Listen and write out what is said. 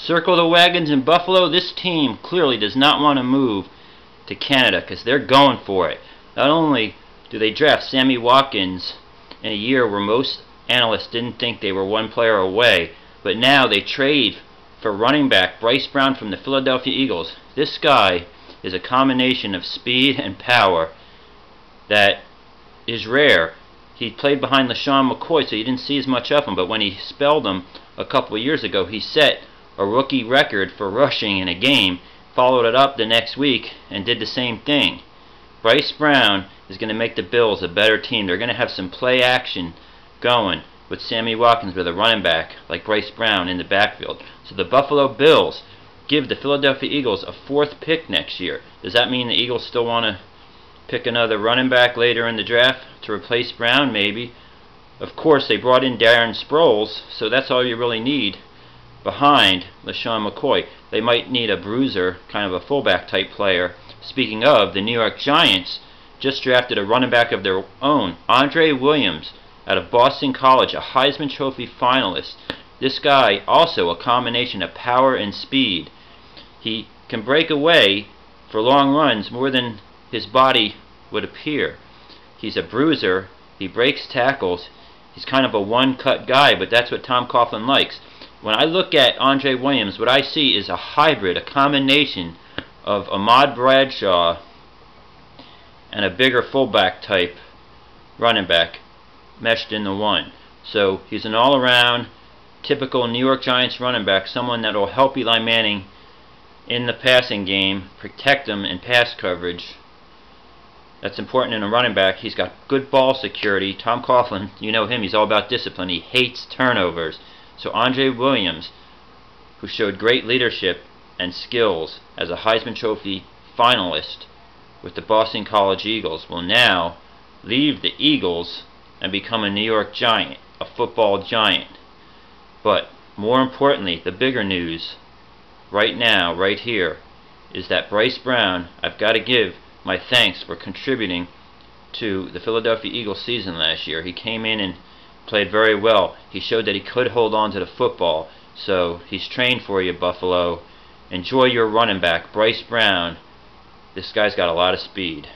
Circle the wagons in Buffalo. This team clearly does not want to move to Canada because they're going for it. Not only do they draft Sammy Watkins in a year where most analysts didn't think they were one player away, but now they trade for running back Bryce Brown from the Philadelphia Eagles. This guy is a combination of speed and power that is rare. He played behind LeSean McCoy, so you didn't see as much of him, but when he spelled him a couple of years ago, he set a rookie record for rushing in a game, followed it up the next week, and did the same thing. Bryce Brown is going to make the Bills a better team. They're going to have some play action going with Sammy Watkins with a running back like Bryce Brown in the backfield. So the Buffalo Bills give the Philadelphia Eagles a fourth pick next year. Does that mean the Eagles still want to pick another running back later in the draft to replace Brown? Maybe. Of course, they brought in Darren Sproles, so that's all you really need behind LeSean McCoy. They might need a bruiser, kind of a fullback type player. Speaking of, the New York Giants just drafted a running back of their own, Andre Williams, out of Boston College, a Heisman Trophy finalist. This guy also a combination of power and speed. He can break away for long runs more than his body would appear. He's a bruiser. He breaks tackles. He's kind of a one-cut guy, but that's what Tom Coughlin likes. When I look at Andre Williams, what I see is a hybrid, a combination of Ahmad Bradshaw and a bigger fullback type running back meshed into one. So he's an all-around typical New York Giants running back, someone that will help Eli Manning in the passing game, protect him in pass coverage. That's important in a running back. He's got good ball security. Tom Coughlin, you know him, he's all about discipline. He hates turnovers. So Andre Williams, who showed great leadership and skills as a Heisman Trophy finalist with the Boston College Eagles, will now leave the Eagles and become a New York Giant, a football giant. But more importantly, the bigger news right now, right here, is that Bryce Brown, I've got to give my thanks for contributing to the Philadelphia Eagles season last year. He came in and played very well. He showed that he could hold on to the football. So he's trained for you, Buffalo. Enjoy your running back, Bryce Brown. This guy's got a lot of speed.